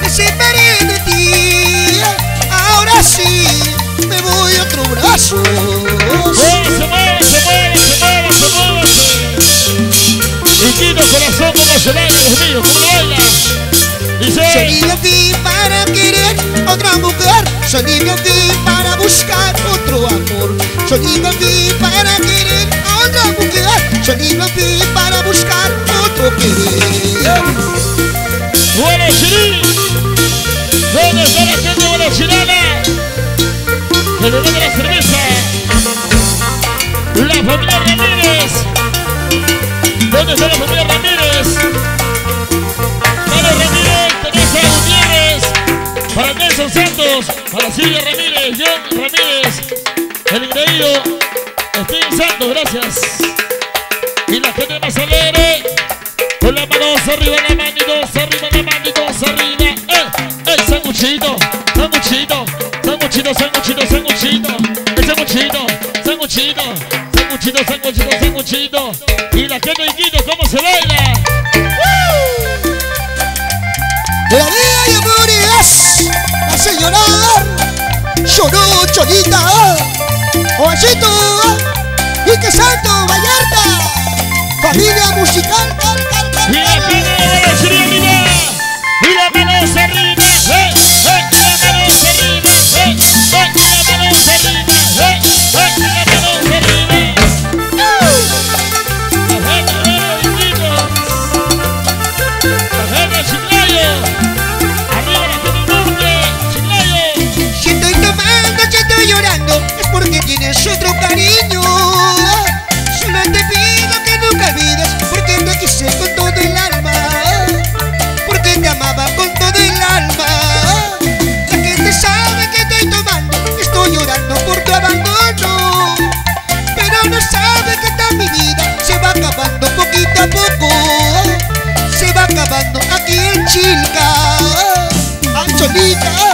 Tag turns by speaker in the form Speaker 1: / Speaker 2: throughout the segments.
Speaker 1: me separé de ti. Ahora sí, me voy a otro brazo.
Speaker 2: ¡Muévase, muévase, muévase, muévase, muévase! Y Quito corazón como se baila, Dios mío, ¿cómo lo baila? Dice...
Speaker 1: Salí aquí para querer otra mujer, salí aquí para buscar otro amor, salí aquí para querer otra mujer, salí aquí para buscar otro querer.
Speaker 2: ¡Buena Chirí! ¿Dónde está la gente de la chilena? Que le dé la cerveza. La familia Ramírez. ¿Dónde está la familia Ramírez? Para Ramírez, Teresa Gutiérrez. Para Nelson Santos. Para Silvia Ramírez, John Ramírez. El ingreído. Steven Santos, gracias. Y la gente más alegre. Con las manos arriba, la manitos arriba, la manitos arriba. ¡Eh! ¡Eh! Sanguchito, sanguchito, sanguchito, sanguchito, sanguchito. ¡Eh! Sanguchito, sanguchito, sanguchito, sanguchito, sanguchito. Y la gente de Quito, ¿cómo se baila?
Speaker 1: La vida y amores, la señora lloró cholita, Oachito y que Santo Vallarta, familia musical, bonita.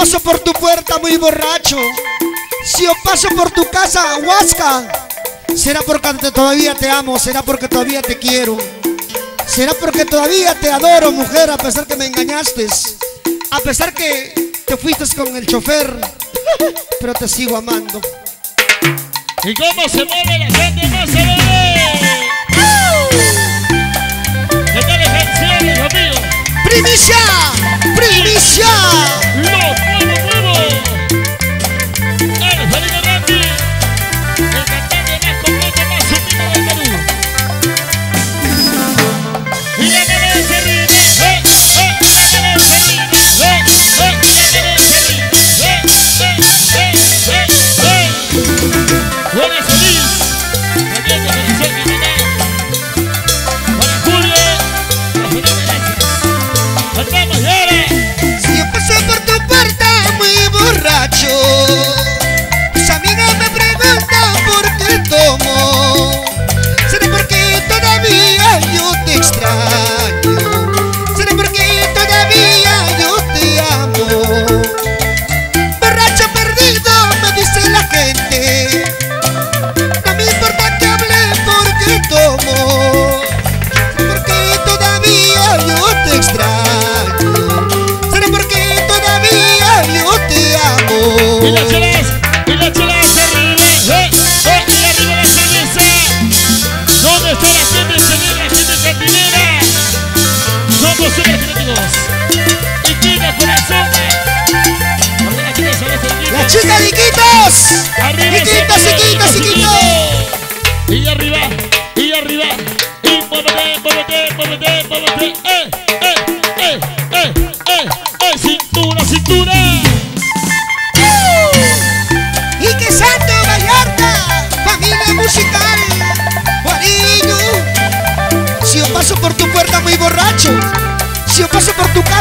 Speaker 1: Paso por tu puerta muy borracho, si yo paso por tu casa, huasca, será porque todavía te amo, será porque todavía te quiero, será porque todavía te adoro, mujer, a pesar que me engañaste, a pesar que te fuiste con el chofer, pero te sigo amando.
Speaker 2: ¿Y cómo se mueve la gente las canciones, amigos?
Speaker 1: Primicia, primicia.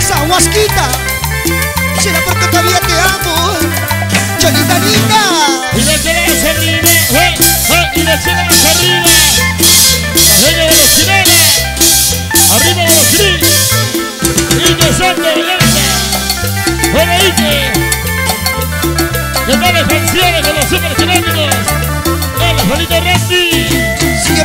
Speaker 1: Por tu casa, Huasquita, será porque todavía te amo, Cholita linda.
Speaker 2: Y la llevamos arriba, eh, eh, y la. Arriba de los chilenos, arriba de los que Santo Vallarta, bueno, Ike. Que tales canciones con los supergenéticos. Hola, Juanito Randy.
Speaker 1: Si yo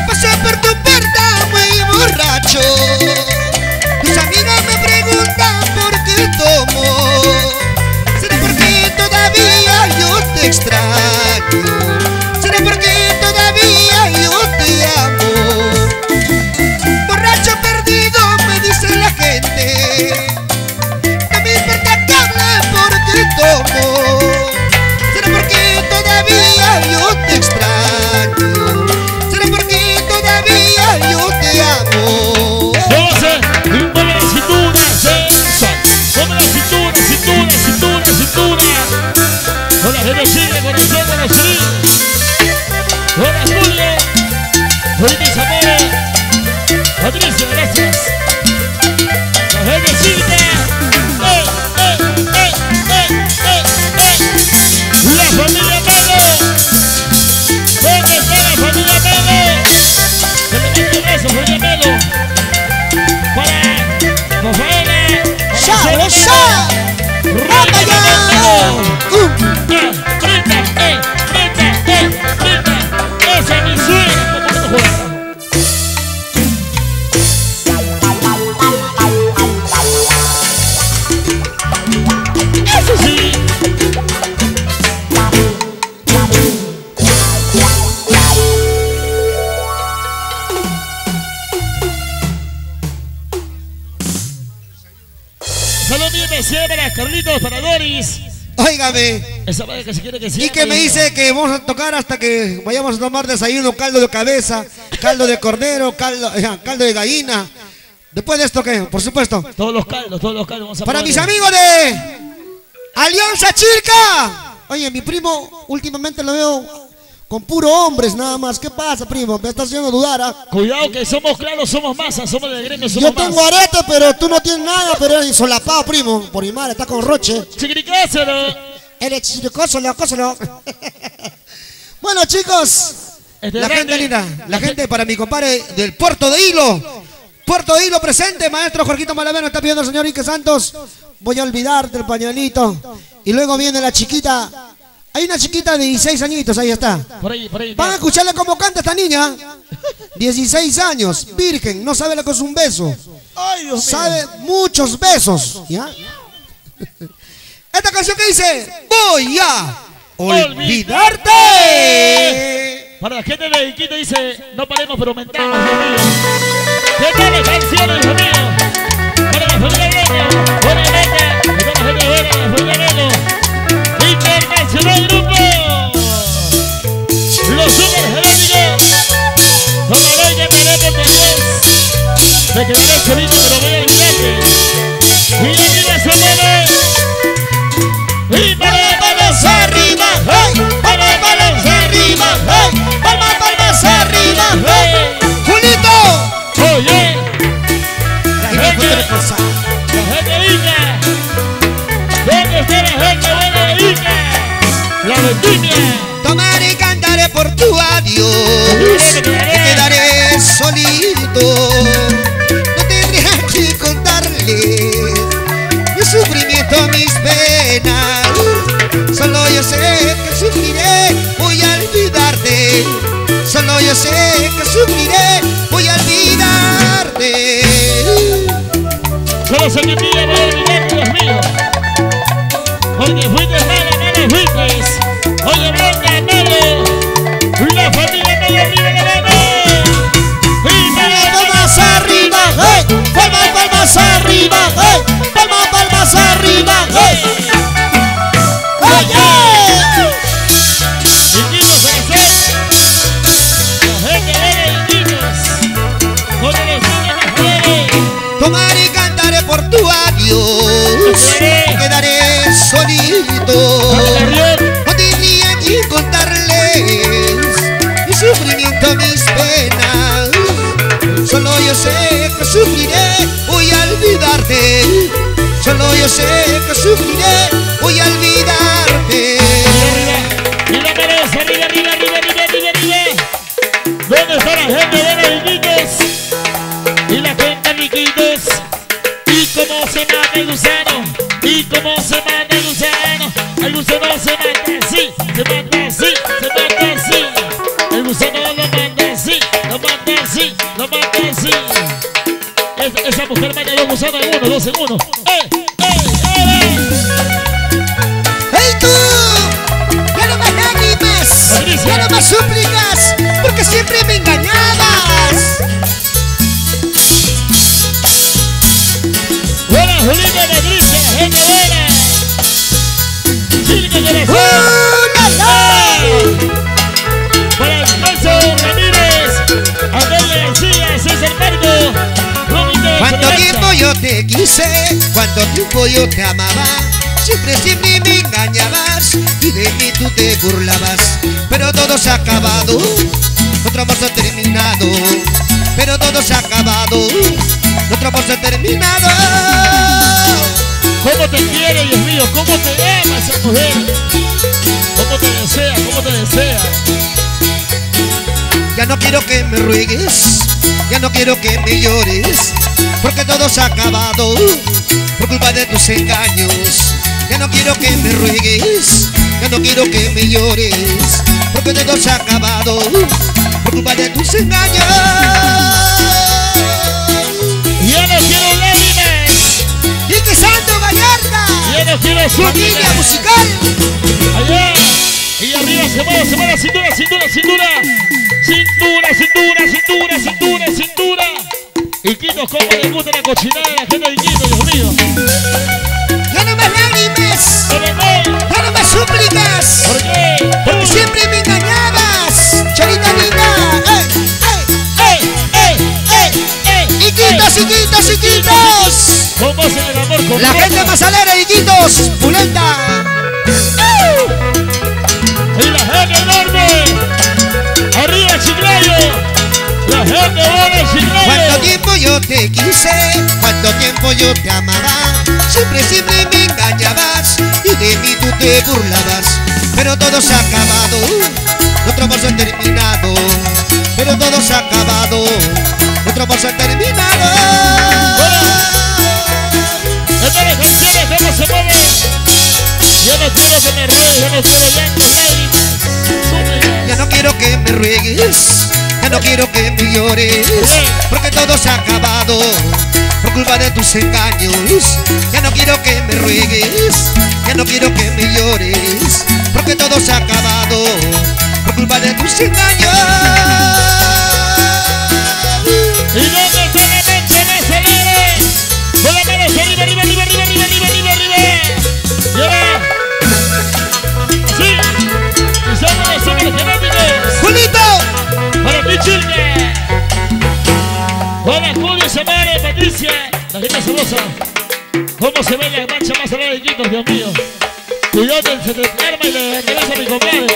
Speaker 2: Para Carlitos, para Doris.
Speaker 1: Óigame.
Speaker 2: Esa madre que se quiere que sea.
Speaker 1: Y que me dice que vamos a tocar hasta que vayamos a tomar desayuno, caldo de cabeza, caldo de cordero, caldo, eh, caldo de gallina. Después de esto, ¿qué? Por supuesto.
Speaker 2: Todos los caldos, todos los caldos. Vamos a
Speaker 1: Para mis amigos de Alianza Chirca. Oye, mi primo últimamente lo veo con puro hombres nada más. ¿Qué pasa, primo? Me estás haciendo dudar. ¿ah?
Speaker 2: Cuidado que somos claros, somos masa, somos de gremio, somos
Speaker 1: Yo tengo arete, pero tú no tienes nada, pero eres solapado, primo. Por mi madre, está con Roche.
Speaker 2: Chiquiricáselo.
Speaker 1: Eres chiricoso, cóselo. bueno, chicos.
Speaker 2: Este
Speaker 1: La gente linda, la gente para mi compadre del Puerto de Hilo. Puerto de Hilo presente, maestro Jorgito Malaveno está pidiendo al señor Ike Santos. Voy a olvidarte el pañuelito. Y luego viene la chiquita. Hay una chiquita de 16 añitos, ahí está.
Speaker 2: Por ahí, por ahí.
Speaker 1: Van a escucharle cómo canta esta niña. 16 años, virgen, no sabe lo que es un beso.
Speaker 2: Ay, Dios mío.
Speaker 1: Sabe muchos besos. ¿ya? Esta canción que dice, voy a olvidarte.
Speaker 2: Para la gente de Iquito dice, no paremos pero aumentamos, Dios mío. ¿Qué tal las canciones, Dios mío? Para la familia
Speaker 1: sufriré, voy a olvidarte. Solo yo sé que sufriré, voy a olvidarte.
Speaker 2: Solo se me pide para olvidar, Dios mío. Porque fuiste mala, mala fuiste. Oye, blanca, malo. La familia me arriba la mano. Y
Speaker 1: Palmas arriba, hey, palmas, palmas arriba, yo sé que sufriré, voy a olvidarte. Solo yo sé que sufriré, voy a olvidarte.
Speaker 2: Uno, dos en uno. ¡Eh! ¡Eh! ¡Eh!
Speaker 1: ¡Hey tú! ¡Ya no más lágrimas! ¡Ya no más súplicas! ¡Porque siempre me engañabas!
Speaker 2: Buena Julita Patricia, gente buena. Chilca Corazón.
Speaker 1: Yo te quise, cuánto tiempo yo te amaba. Siempre, siempre me engañabas y de mí tú te burlabas. Pero todo se ha acabado, nuestro amor se ha terminado. Pero todo se ha acabado, nuestro amor se ha terminado.
Speaker 2: ¿Cómo te quiere, Dios mío? ¿Cómo te ama esa mujer? ¿Cómo te desea? ¿Cómo te desea?
Speaker 1: Ya no quiero que me ruegues, ya no quiero que me llores, porque todo se ha acabado por culpa de tus engaños. Ya no quiero que me ruegues, ya no quiero que me llores, porque todo se ha acabado por culpa de tus engaños.
Speaker 2: Ya no quiero lágrimas,
Speaker 1: Y que Santo Vallarta,
Speaker 2: ya no quiero
Speaker 1: familia musical.
Speaker 2: Allá. Y arriba se mueve, se mueve, cintura, cintura, cintura. Cintura, cintura, cintura, cintura, cintura. Y Quito, ¿cómo le gusta la cochinada a la gente de Quito, Dios mío?
Speaker 1: Ya no más lágrimas, ya no más súplicas,
Speaker 2: ¿por qué?
Speaker 1: porque siempre me engañabas. Charita linda, ¡eh, eh!
Speaker 2: ¡Eh, eh, eh, eh!
Speaker 1: Iquitos, Iquitos, Iquitos.
Speaker 2: ¿Cómo hacen el amor con
Speaker 1: La gente más alegre, Iquitos. Pulenta. Te quise, cuánto tiempo yo te amaba. Siempre, siempre me engañabas y de mí tú te burlabas. Pero todo se ha acabado, nuestro amor se ha terminado. Pero todo se ha acabado, nuestro amor se ha terminado.
Speaker 2: Canciones, ¿cómo se mueven? Yo no quiero que me ruegues, yo no quiero llantos, lágrimas. Súplicas.
Speaker 1: Ya no quiero que me ruegues, ya no quiero que me llores, porque todo se ha acabado por culpa de tus engaños. Ya no quiero que me ruegues, ya no quiero que me llores, porque todo se ha acabado por culpa de tus engaños.
Speaker 2: Sabrosa. ¿Cómo se ve la mancha más alegre de Dios mío? Cuidado, se te arma y le regresa a mi compadre.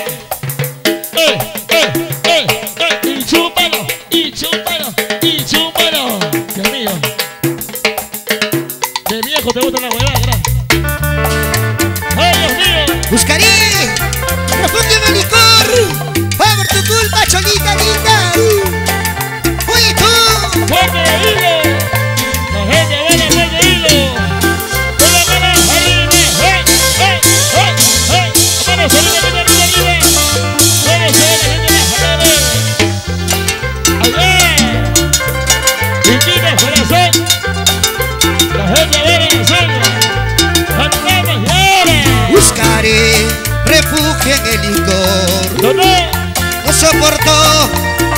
Speaker 2: ¡No,
Speaker 1: soporto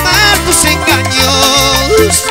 Speaker 1: más tus engaños.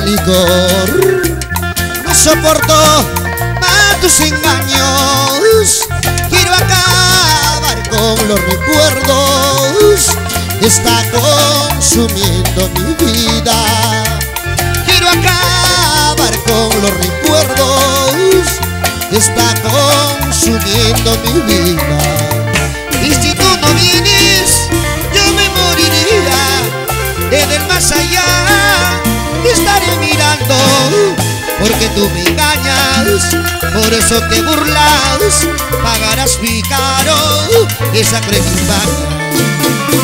Speaker 1: Licor no soporto más tus engaños. Quiero acabar con los recuerdos, está consumiendo mi vida. Quiero acabar con los recuerdos, está consumiendo mi vida. Y si tú no vienes, tú me engañas, por eso te burlas, pagarás mi caro esa crema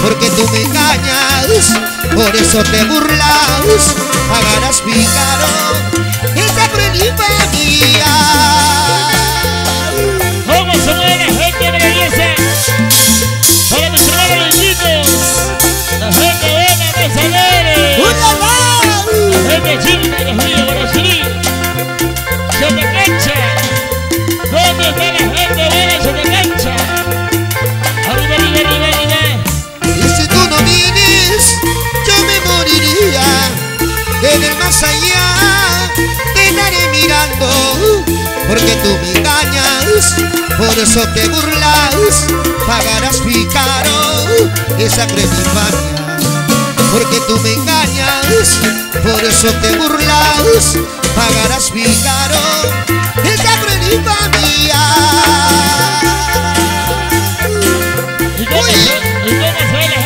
Speaker 1: porque tú me engañas, por eso te burlas, pagarás mi caro esa mía.
Speaker 2: ¿Cómo se mueve la gente de belleza? Para mis hermanos benditos, la gente buena la
Speaker 1: tú me engañas, por eso te burlas, pagarás mi caro esa cremifania. Porque tú me engañas, por eso te burlas, pagarás mi caro esa cremifania.
Speaker 2: ¿Y y gente buena?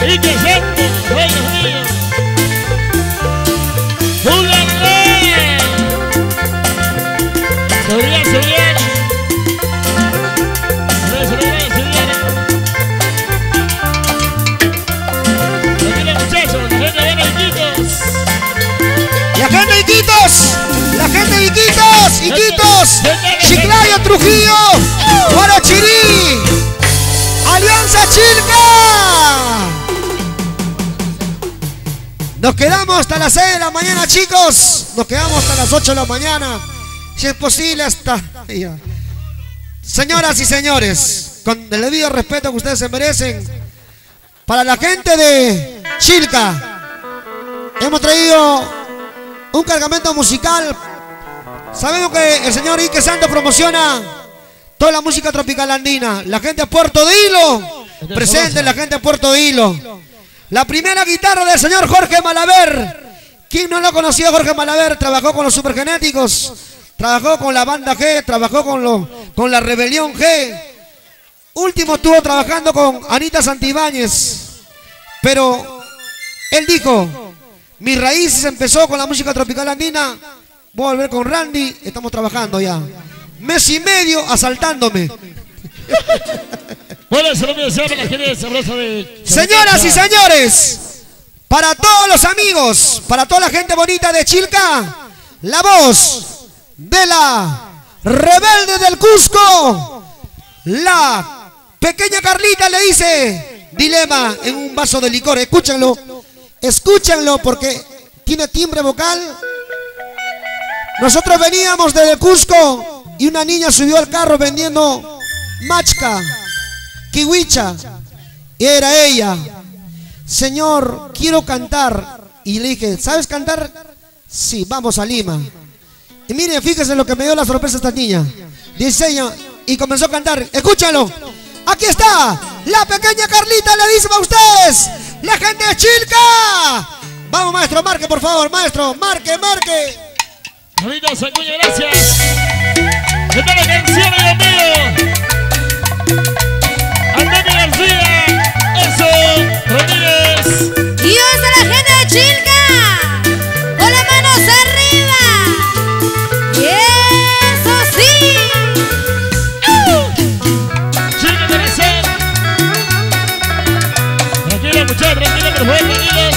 Speaker 2: Y que ay
Speaker 1: Iquitos, Chiclayo, Trujillo, Guarachirí, Alianza Chilca. Nos quedamos hasta las 6 de la mañana, chicos. Nos quedamos hasta las 8 de la mañana. Si es posible, hasta. Señoras y señores, con el debido respeto que ustedes se merecen, para la gente de Chilca, hemos traído un cargamento musical. Sabemos que el señor Ike Santos promociona toda la música tropical andina. La gente de Puerto de Hilo, presente la gente de Puerto de Hilo. La primera guitarra del señor Jorge Malaver. ¿Quién no lo conocía Jorge Malaver? Trabajó con los supergenéticos, trabajó con la banda G, trabajó con, los, con la rebelión G. Último estuvo trabajando con Anita Santibáñez. Pero él dijo, mis raíces empezó con la música tropical andina. Voy a volver con Randy. Estamos trabajando ya. Mes y medio asaltándome.
Speaker 2: Bueno, se lo voy a decir para la gente sabrosa de...
Speaker 1: Señoras y señores, para todos los amigos, para toda la gente bonita de Chilca, la voz de la rebelde del Cusco, la pequeña Carlita le dice dilema en un vaso de licor. Escúchenlo, escúchenlo porque tiene timbre vocal. Nosotros veníamos desde Cusco y una niña subió al carro vendiendo machca, kiwicha, y era ella. Señor, quiero cantar. Y le dije, ¿sabes cantar? Sí, vamos a Lima. Y miren, fíjense lo que me dio la sorpresa esta niña. Diseño y comenzó a cantar. Escúchalo. Aquí está. La pequeña Carlita le dice a ustedes. La gente de Chilca. Vamos, maestro, marque, por favor, maestro. Marque, marque.
Speaker 2: Bonito Sacuña, gracias. Esta la canción, Dios mío. Antonio García, eso, Ramírez.
Speaker 3: Y es la gente de Chilca. Con las manos arriba. Y eso sí. ¡Uh!
Speaker 2: Chilca, Teresa. Tranquila, muchachos, tranquila, por favor, tranquila.